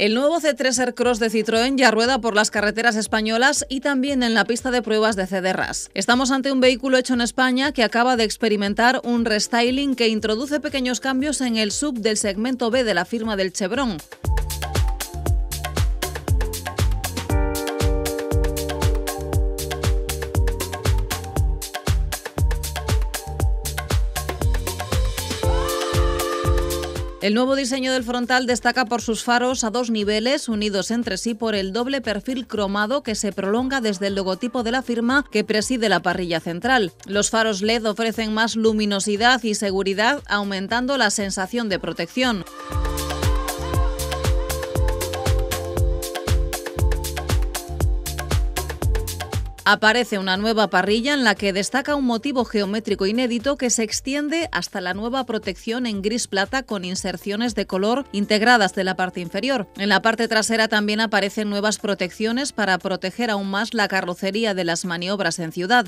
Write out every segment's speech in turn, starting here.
El nuevo C3 Aircross de Citroën ya rueda por las carreteras españolas y también en la pista de pruebas de CDRAS. Estamos ante un vehículo hecho en España que acaba de experimentar un restyling que introduce pequeños cambios en el sub del segmento B de la firma del Chevron. El nuevo diseño del frontal destaca por sus faros a dos niveles unidos entre sí por el doble perfil cromado que se prolonga desde el logotipo de la firma que preside la parrilla central. Los faros LED ofrecen más luminosidad y seguridad aumentando la sensación de protección. Aparece una nueva parrilla en la que destaca un motivo geométrico inédito que se extiende hasta la nueva protección en gris plata con inserciones de color integradas de la parte inferior. En la parte trasera también aparecen nuevas protecciones para proteger aún más la carrocería de las maniobras en ciudad.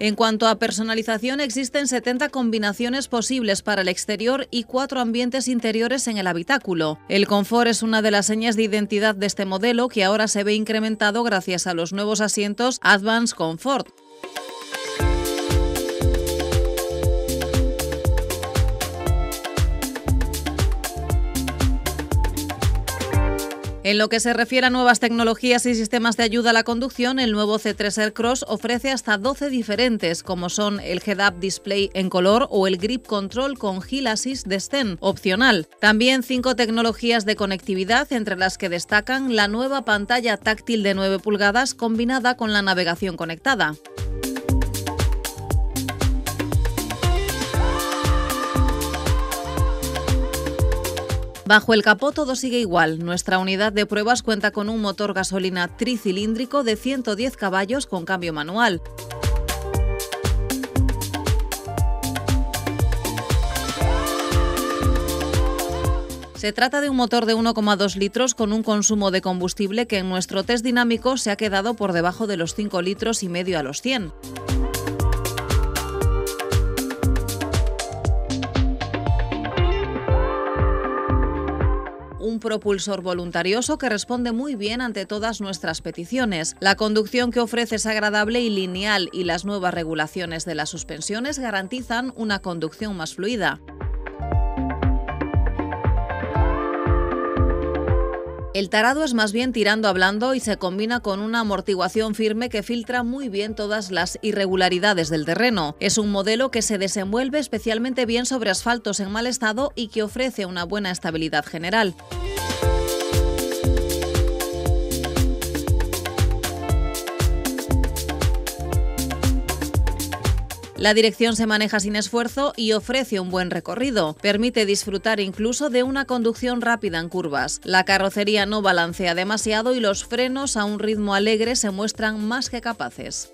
En cuanto a personalización, existen 70 combinaciones posibles para el exterior y cuatro ambientes interiores en el habitáculo. El confort es una de las señas de identidad de este modelo que ahora se ve incrementado gracias a los nuevos asientos Advanced Comfort. En lo que se refiere a nuevas tecnologías y sistemas de ayuda a la conducción, el nuevo C3 Aircross ofrece hasta 12 diferentes, como son el Head-Up Display en color o el Grip Control con Hill Assist de Sten, opcional. También cinco tecnologías de conectividad, entre las que destacan la nueva pantalla táctil de 9 pulgadas combinada con la navegación conectada. Bajo el capó todo sigue igual. Nuestra unidad de pruebas cuenta con un motor gasolina tricilíndrico de 110 caballos con cambio manual. Se trata de un motor de 1,2 litros con un consumo de combustible que en nuestro test dinámico se ha quedado por debajo de los 5 litros y medio a los 100. Un propulsor voluntarioso que responde muy bien ante todas nuestras peticiones. La conducción que ofrece es agradable y lineal y las nuevas regulaciones de las suspensiones garantizan una conducción más fluida. El tarado es más bien tirando hablando y se combina con una amortiguación firme que filtra muy bien todas las irregularidades del terreno. Es un modelo que se desenvuelve especialmente bien sobre asfaltos en mal estado y que ofrece una buena estabilidad general. La dirección se maneja sin esfuerzo y ofrece un buen recorrido. Permite disfrutar incluso de una conducción rápida en curvas. La carrocería no balancea demasiado y los frenos a un ritmo alegre se muestran más que capaces.